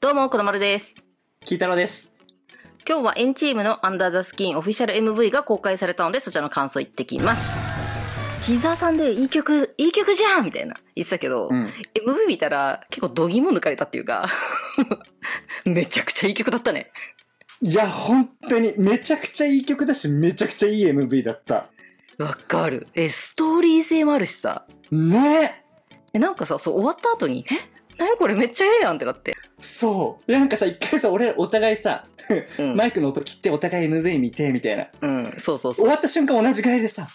どうも、このまるです。キータロウです。今日はエンチームのアンダーザスキンオフィシャル MV が公開されたので、そちらの感想言ってきます。ティザーさんでいい曲、いい曲じゃんみたいな言ってたけど、ん。MV 見たら結構度肝抜かれたっていうか、めちゃくちゃいい曲だったね。いや、本当に、めちゃくちゃいい曲だし、めちゃくちゃいい MV だった。わかる。え、ストーリー性もあるしさ。ねえ、なんかさ、そう終わった後に、え？何これめっちゃええやんってなって。そう。なんかさ、一回さ、俺、お互いさ、うん。マイクの音切ってお互い MV 見て、みたいな。うん、そうそうそう。終わった瞬間同じぐらいでさ、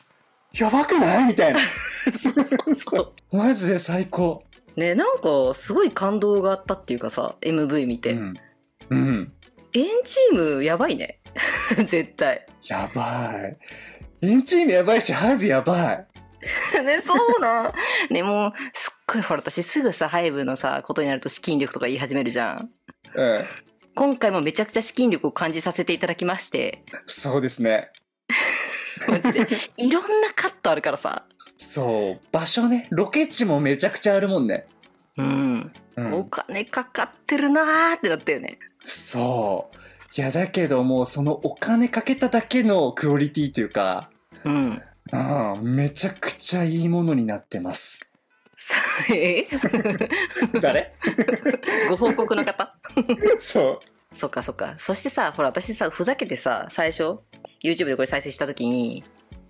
やばくない？みたいな。そうそうそう。マジで最高。ね、なんかすごい感動があったっていうかさ、MV 見て。うん。うん。エンチームやばいね。絶対。やばい。エンチームやばいし、ハイブやばい。ね、そうな。ね、もう、ごいほら、私すぐさ、ハイブのさ、ことになると資金力とか言い始めるじゃん。うん。今回もめちゃくちゃ資金力を感じさせていただきまして、そうですね。マジで。いろんなカットあるからさ。そう。場所ね、ロケ地もめちゃくちゃあるもんね。うん。うんお金かかってるなーってなったよね。そう。いや、だけどもうそのお金かけただけのクオリティというか、うん。うん、めちゃくちゃいいものになってます。さ え誰？ご報告の方？そそっかそっか。そしてさ、ほら、私さ、ふざけてさ、最初、YouTube でこれ再生した時に、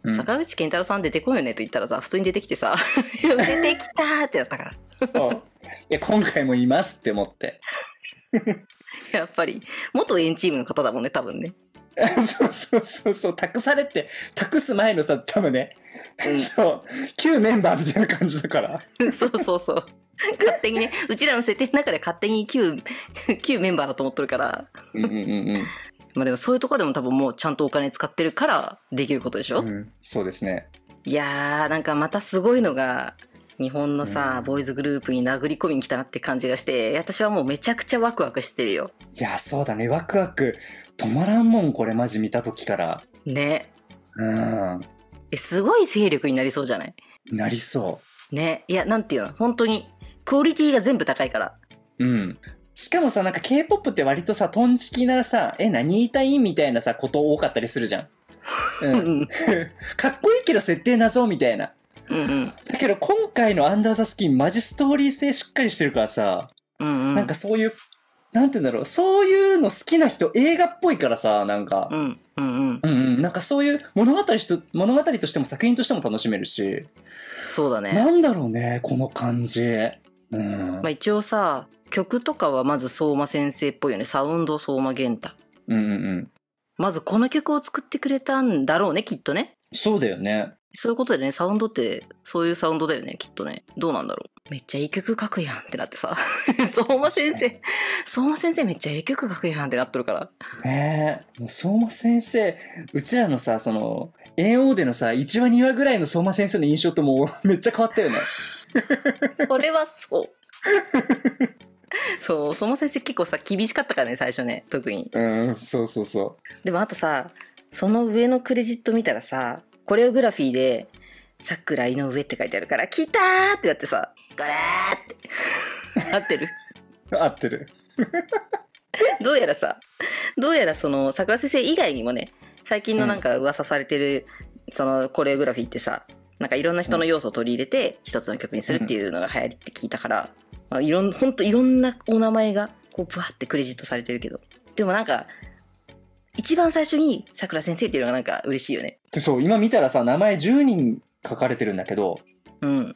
う。うん坂口健太郎さん出てこいよねと言ったらさ、普通に出てきてさ、出てきたーってなったから。そういや、今回もいますって思って。やっぱり、元エンチームの方だもんね、多分ね。そうそうそうそう、託されて、託す前のさ、多分ね、うんそう、旧メンバーみたいな感じだから。そうそうそう。勝手にね、うちらの設定の中で勝手に旧、旧メンバーだと思ってるから。うんうんうんまあでもそういうとこでも多分もうちゃんとお金使ってるからできることでしょ、うん。うん、そうですね。いやー、なんかまたすごいのが、日本のさ、うんボーイズグループに殴り込みに来たなって感じがして、私はもうめちゃくちゃワクワクしてるよ。いや、そうだね、ワクワク。止まらんもん、これマジ見た時から。ね。うん。え、すごい勢力になりそうじゃない？なりそね。いや、なんていうの？本当に、クオリティが全部高いから。う。うん。しかもさ、なんか K-POP って割とさ、トンチキなさ、え、何言いたいみたいなさ、こと多かったりするじゃん。う。うんん。かっこいいけど設定謎みたいな。うんうん。だけど今回のアンダーザスキンマジストーリー性しっかりしてるからさ、うんうん。なんかそういう、なんて言うんだろう、そういうの好きな人映画っぽいからさ、なんかう、んうんうん。うんうん、なんかそういう物語と物語としても作品としても楽しめるし、そうだね。なんだろうね、この感じ。うん。まあ一応さ、曲とかはまず相馬先生っぽいよね。サウンド相馬源太。うんうんうん。まずこの曲を作ってくれたんだろうね、きっとね。そうだよね。そういうことでね、サウンドって、そういうサウンドだよね、きっとね。どうなんだろう。めっちゃいい曲書くやんってなってさ。相馬先生、相馬先生めっちゃいい曲書くやんってなっとるから。ねえ。相馬先生、うちらのさ、その、AO でのさ、1話2話ぐらいの相馬先生の印象ともう めっちゃ変わったよね。それはそう。そう、相馬先生結構さ、厳しかったからね、最初ね、特に。うん、そうそうそでもあとさ、その上のクレジット見たらさ、コレオグラフィーで、桜井上って書いてあるから、来たーってなってさ、ガラーって。合ってる？う。合ってる。どうやらさ、どうやらその桜先生以外にもね、最近のなんか噂されてる、そのコレオグラフィーってさ、なんかいろんな人の要素を取り入れて一つの曲にするっていうのが流行りって聞いたから、まあ、いろん、ほんといろんなお名前がこうブワってクレジットされてるけど、でもなんか、一番最初に桜先生っていうのがなんか嬉しいよね。でそう、今見たらさ、名前10人書かれてるんだけど、うん。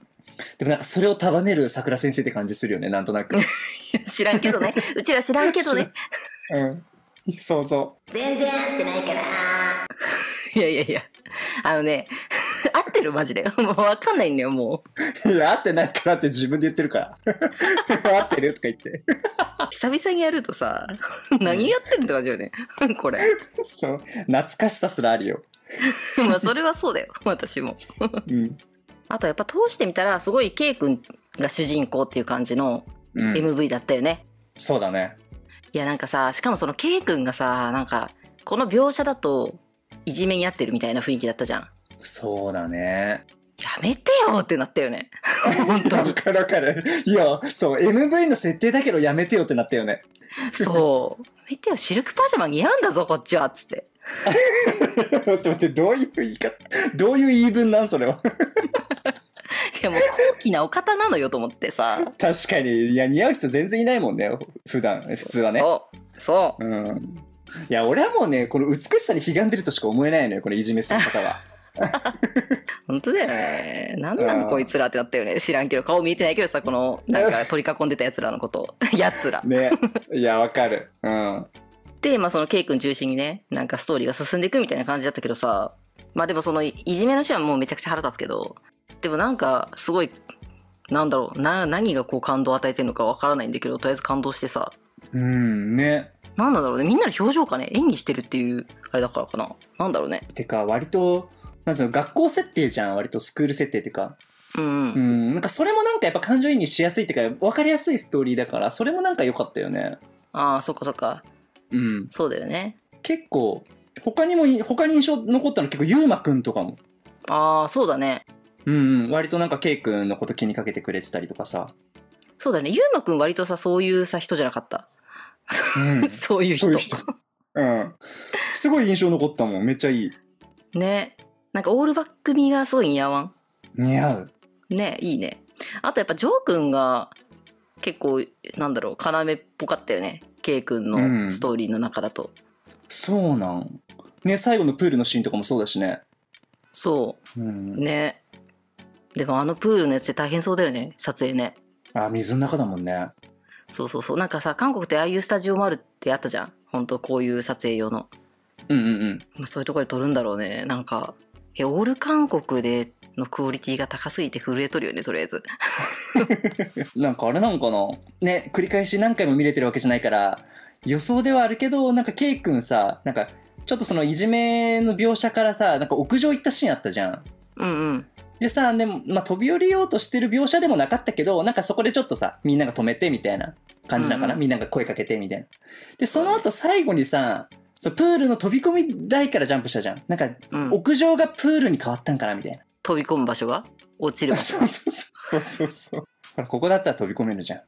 でもなんかそれを束ねる桜先生って感じするよね、なんとなく。知らんけどね。うちら知らんけどね。うん。想像。全然合ってないから。いやいやいや。あのね、合ってる？マジで。もうわかんないんだよ、もう。いや、合ってないからって自分で言ってるから。合ってるとか言って。久々にやるとさ、何やってんって感じよね。これ。そう。懐かしさすらあるよ。まあ、それはそうだよ。私も。うん。あとやっぱ通してみたら、すごい K 君が主人公っていう感じのうん、MV だったよね。そうだね。いや、なんかさ、しかもその K 君がさ、なんか、この描写だと、いじめにあってるみたいな雰囲気だったじゃん。そうだね。やめてよってなったよね。本当わに。かるわかる。いや、そう、MV の設定だけどやめてよってなったよね。そう。やめてよ、シルクパジャマ似合うんだぞ、こっちは。つって。待って待って、どういう言い方、どういう言い分なんそれは？いや、もう高貴なお方なのよと思ってさ。確かに、いや、似合う人全然いないもんね、普段、普通はね。そう。そう。うん。いや、俺はもうね、この美しさに悲んでるとしか思えないのよ、このいじめする方は。本当だよね。なんなうんのこいつらってなったよね。知らんけど、顔見えてないけどさ、この、なんか取り囲んでた奴らのこと。奴ら。ね。いや、わかる。うん。で、まあそのケイ君中心にね、なんかストーリーが進んでいくみたいな感じだったけどさ、まあでもそのいじめのシーンはもうめちゃくちゃ腹立つけど、でもなんかすごい、なんだろう、な、何がこう感動を与えてるのかわからないんだけど、とりあえず感動してさ、うん、ね。なんだろうね、みんなの表情かね、演技してるっていう、あれだからかな。なんだろうね。てか、割と、なんていうの、学校設定じゃん、割とスクール設定っていうか。うんう。うんん、なんかそれもなんかやっぱ感情移入しやすいっていうか、わかりやすいストーリーだから、それもなんか良かったよね。ああ、そっかそっか。うん。そうだよね。結構、他にもい、他に印象残ったの結構、ゆうまくんとかも。ああ、そうだね。うん、うん、割となんか、ケイくんのこと気にかけてくれてたりとかさ。そうだね。ゆうまくん割とさ、そういうさ、人じゃなかった。うん。そういう人。そういう人。うん。すごい印象残ったもん。めっちゃいい。ね。なんかオールバック味がすごい似合わん？似合う。ねいいね。あとやっぱジョー君が結構なんだろう要っぽかったよね。ケイ君うんのストーリーの中だと。そうなん。ね、最後のプールのシーンとかもそうだしね。そうんう。。ね。でもあのプールのやつって大変そうだよね。撮影ね。あ、水の中だもんね。そうそうそう。なんかさ、韓国ってああいうスタジオもあるってあったじゃん。本当こういう撮影用の。うんうんうん。まあ、そういうところで撮るんだろうね。なんか、え、オール韓国でのクオリティが高すぎて震えとるよね、とりあえず。なんかあれなんかなね、繰り返し何回も見れてるわけじゃないから、予想ではあるけど、なんかケイ君さ、なんか、ちょっとそのいじめの描写からさ、なんか屋上行ったシーンあったじゃん。うんうん。でさ、でも、まあ、飛び降りようとしてる描写でもなかったけど、なんかそこでちょっとさ、みんなが止めてみたいな感じなのかな、うんうんみんなが声かけてみたいな。で、その後最後にさ、そのプールの飛び込み台からジャンプしたじゃん。なんか、うん、屋上がプールに変わったんかなみたいな。飛び込む場所が？落ちる場所そうそうそうそうそう。ほら、ここだったら飛び込めるじゃん。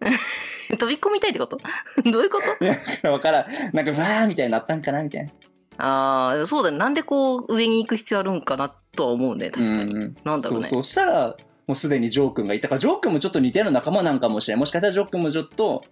飛び込みたいってこと？どういうこと？いや、わからん。なんか、わーみたいになったんかなみたいな。ああ、そうだね。なんでこう上に行く必要あるんかなとは思うね。確かに。うんうんなんだろうね。そうそうしたら、もうすでにジョー君がいたから、ジョー君もちょっと似てる仲間なんかもしれない。もしかしたらジョー君もちょっと、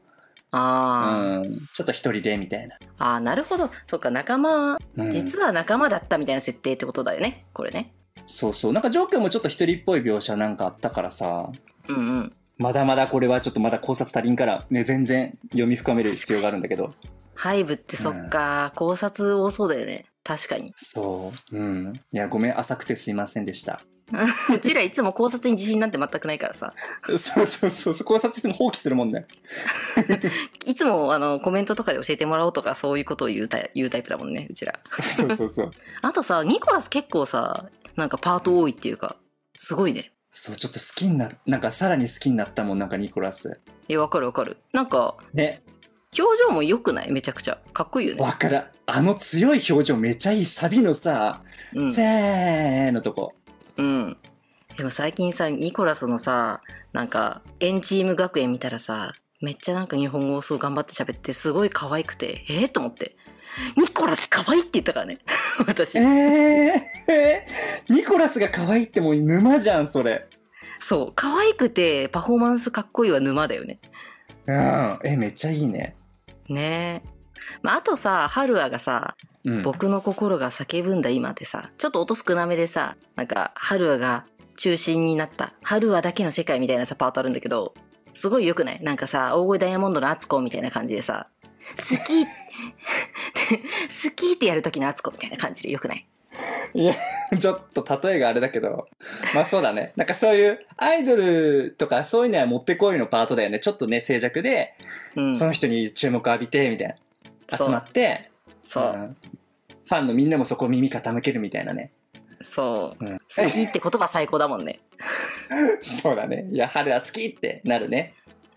あうん、ちょっと一人で、みたいな。あ、ああ、なるほど。そっか、仲間、うん実は仲間だったみたいな設定ってことだよね。これね。そうそう。なんかジョー君もちょっと一人っぽい描写なんかあったからさ、うんうん。まだまだこれはちょっとまだ考察足りんから、ね、全然読み深める必要があるんだけど。ハイブってそっか、考察多そうだよね。確かに。そう。うん。いや、ごめん、浅くてすいませんでした。うちらいつも考察に自信なんて全くないからさ。そうそうそうそう。考察しても放棄するもんね。いつもあのコメントとかで教えてもらおうとかそういうことを言うタイ言うタイプだもんね、うちら。そうそうそう。あとさ、ニコラス結構さ、なんかパート多いっていうか、すごいね。そう、ちょっと好きになる。なんかさらに好きになったもん、なんかニコラス。いや、わかるわかる。なんか、ね。表情も良くない？めちゃくちゃ。かっこいいよね。わからん。あの強い表情めっちゃいい。サビのさ、うんせーのとこ。うん。でも最近さ、ニコラスのさ、なんか、エンチーム学園見たらさ、めっちゃなんか日本語をそう頑張って喋って、すごい可愛くて、えー、と思って。ニコラス可愛いって言ったからね。私え。ー、えー、ニコラスが可愛いってもう沼じゃん、それ。そう。可愛くて、パフォーマンスかっこいいは沼だよね。うん。え、めっちゃいいね。ねえ。まあ、あとさ、ハルアがさ、うん。僕の心が叫ぶんだ今ってさ、ちょっと音少なめでさ、なんか、ハルアが中心になった、ハルアだけの世界みたいなさ、パートあるんだけど、すごい良くない？なんかさ、大声ダイヤモンドのアツコみたいな感じでさ、好き 好きってやる時のアツコみたいな感じで良くない？いや、ちょっと例えがあれだけど、まあそうだね。なんかそういうアイドルとかそういうのはもってこいのパートだよね。ちょっとね、静寂で、うん。その人に注目浴びて、みたいな。集まって、そう、んファンのみんなもそこ耳傾けるみたいなね。そう。うん、好きって言葉最高だもんね。そうだね。いや、春は好きってなるね。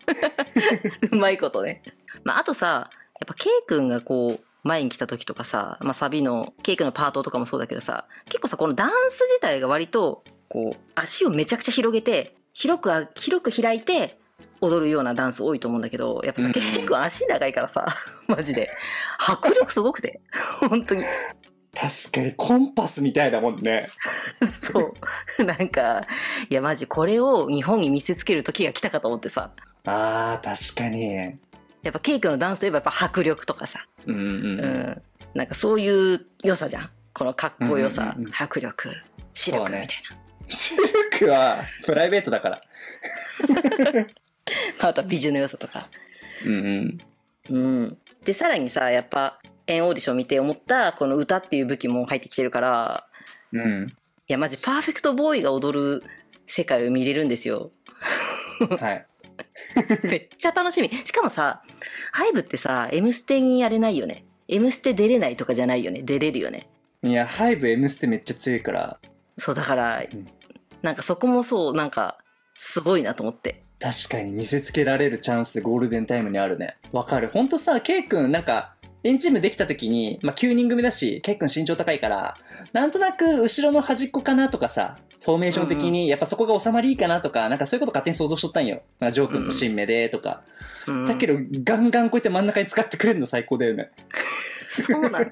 うまいことね。まあ、あとさ、やっぱ K 君がこう、前に来た時とかさ、まあ、サビの K 君のパートとかもそうだけどさ、結構さ、このダンス自体が割とこう足をめちゃくちゃ広げて広くあ広く開いて踊るようなダンス多いと思うんだけどやっぱさ、うん結構足長いからさ マジで。迫力すごくて。本当に。確かにコンパスみたいだもんね。そう。なんかいやマジこれを日本に見せつける時が来たかと思ってさ。ああ、確かに。やっぱケイ君のダンスといえばやっぱ迫力とかさ、うんうんううん。ん、なんかそういう良さじゃん。このかっこよさ、うんうんうん。うん迫力視力みたいな、シルクはプライベートだから。あとは美女の良さとか。うんうん。うん。でさらにさやっぱエンオーディション見て思ったこの歌っていう武器も入ってきてるからうん。いやマジパーフェクトボーイが踊る世界を見れるんですよはい。めっちゃ楽しみ。しかもさハイブってさ「M ステ」にやれないよね「M ステ」出れないとかじゃないよね。出れるよね。いや、ハイブ M ステめっちゃ強いから、そうだから、ん。なんかそこもそうなんかすごいなと思って。確かに見せつけられるチャンスゴールデンタイムにあるね。わかる。ほんとさ、ケイ君なんか、エンチームできた時に、まあ、9人組だし、ケイ君身長高いから、なんとなく後ろの端っこかなとかさ、フォーメーション的に、やっぱそこが収まりいいかなとか、なんかそういうこと勝手に想像しとったんよ。なんかジョー君と新芽でとか。うんだけど、ガンガンこうやって真ん中に使ってくれるの最高だよね。そうなのこ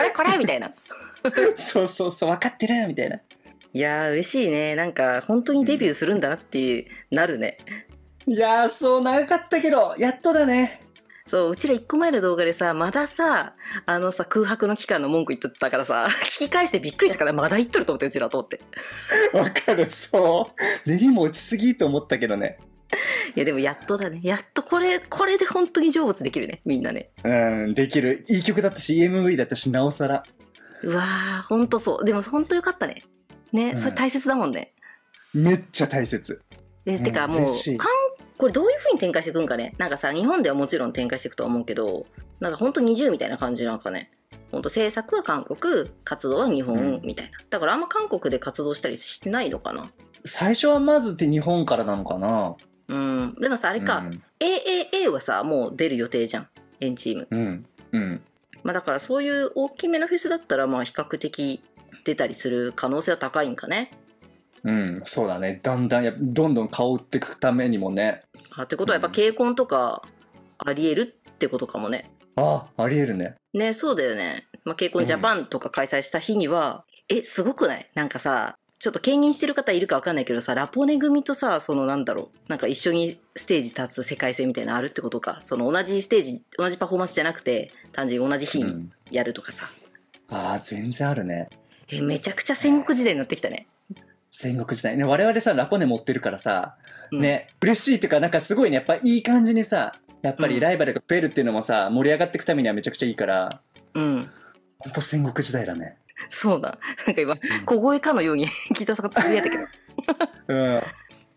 れこれみたいな そうそうそう、分かってるみたいな。いやー嬉しいねなんか本当にデビューするんだなっていう、なるねいやー、そう長かったけど、やっとだね。そううちら1個前の動画でさまださあのさ空白の期間の文句言っとったからさ 聞き返してびっくりしたからまだ言っとると思ってうちらと思って わかる、そう。練りも落ちすぎと思ったけどね。いやでもやっとだねやっとこれこれで本当に成仏できるねみんなねうん、できる。いい曲だったし、EMV だったし、なおさら。うわーほんとそうでもほんとよかったねね、うんそれ大切だもんねめっちゃ大切。で、うんてかもう嬉しいかんこれどういう風に展開していくんかね。なんかさ日本ではもちろん展開していくとは思うけどなんかほんと20みたいな感じなんかね。ほんと制作は韓国活動は日本うん。みたいな、だからあんま韓国で活動したりしてないのかな。最初はまずって日本からなのかな。うん。でもさああれか、AAA はさもう出る予定じゃん。エンチーム。うん。うん。うん。まあだからそういう大きめのフェスだったらまあ比較的出たりする可能性は高いんかねうん、そうだね。だんだん、やどんどん顔売っていくためにもね。あってことはやっぱケコンとかありえるってことかもねあ、ありえるね。ねそうだよね。まあ、ケイコンジャパンとか開催した日には、え、すごくない？なんかさ、ちょっと兼任してる方いるかわかんないけどさ、ラポネ組とさ、そのなんだろう、なんか一緒にステージ立つ世界線みたいなのあるってことか。その同じステージ、同じパフォーマンスじゃなくて、単純に同じ日にうん。やるとかさ。ああ、全然あるね。え、めちゃくちゃ戦国時代になってきたね。戦国時代ね。我々さ、ラポネ持ってるからさ、うんね、嬉しいっていうか、なんかすごいね、やっぱいい感じにさ、やっぱりライバルが増えるっていうのもさ、盛り上がっていくためにはめちゃくちゃいいから、うん。ほんと戦国時代だね。そうだ。なんか今、小声かのようにギターさんがつぶやいたけど。うん。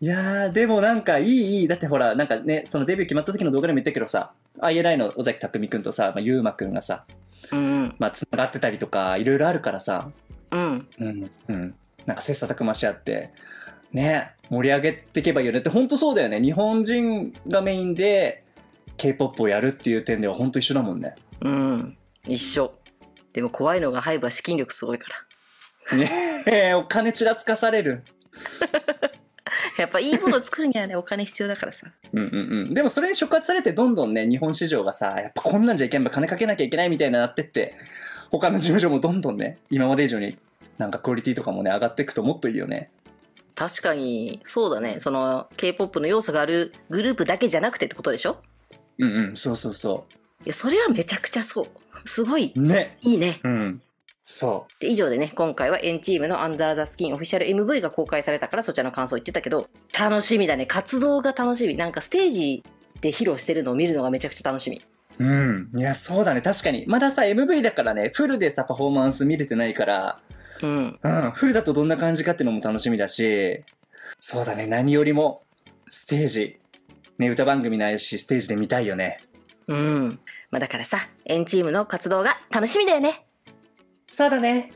いやー、でもなんかいいいい。だってほら、なんかね、そのデビュー決まった時の動画でも言ったけどさ、INI の尾崎匠くんとさ、まあ、ゆうまくんがさ、うん。まあ、繋がってたりとか、いろいろあるからさ、うん。うん、うん。なんか切磋琢磨し合って、ね、盛り上げていけばいいよねって、本当そうだよね。日本人がメインで K-POP をやるっていう点では本当一緒だもんね。うん。一緒。でも怖いのがハイブは資金力すごいから。ねえ、お金ちらつかされる。やっぱいいものを作るにはね、お金必要だからさ。うんうんうん。でもそれに触発されてどんどんね、日本市場がさ、やっぱこんなんじゃいけんば金かけなきゃいけないみたいになってって、他の事務所もどんどんね、今まで以上になんかクオリティとかもね、上がっていくともっといいよね。確かに、そうだね。その、K-POP の要素があるグループだけじゃなくてってことでしょ？うんうん、そうそうそいや、それはめちゃくちゃそう。すごい、う。ね。いいね。うん。そで、以上でね、今回はエンチームのアンダーザスキンオフィシャル MV が公開されたからそちらの感想言ってたけど、楽しみだね。活動が楽しみ。なんかステージで披露してるのを見るのがめちゃくちゃ楽しみ。う。うん。いや、そうだね。確かに。まださ、MV だからね、フルでさ、パフォーマンス見れてないから、うん。うん、フルだとどんな感じかっていうのも楽しみだし、そうだね。何よりも、ステージ、ね、歌番組ないし、ステージで見たいよね。うん。まあだからさ、エンチームの活動が楽しみだよね。そうだね。